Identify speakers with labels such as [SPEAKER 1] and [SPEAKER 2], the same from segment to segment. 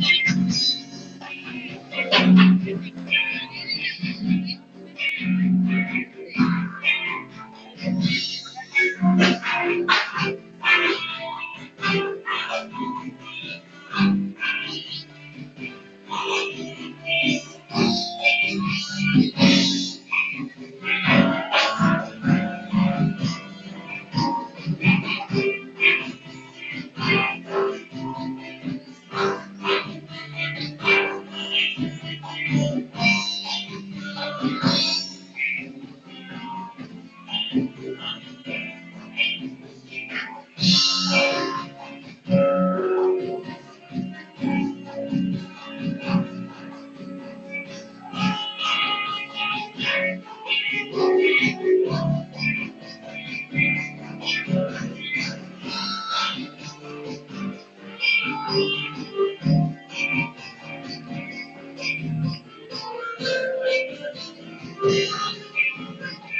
[SPEAKER 1] Thank you.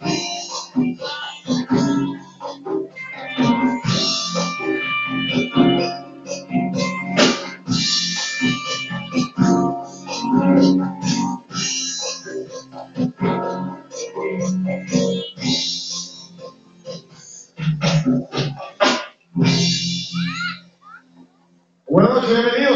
[SPEAKER 1] Thank Buenas noches, bienvenidos.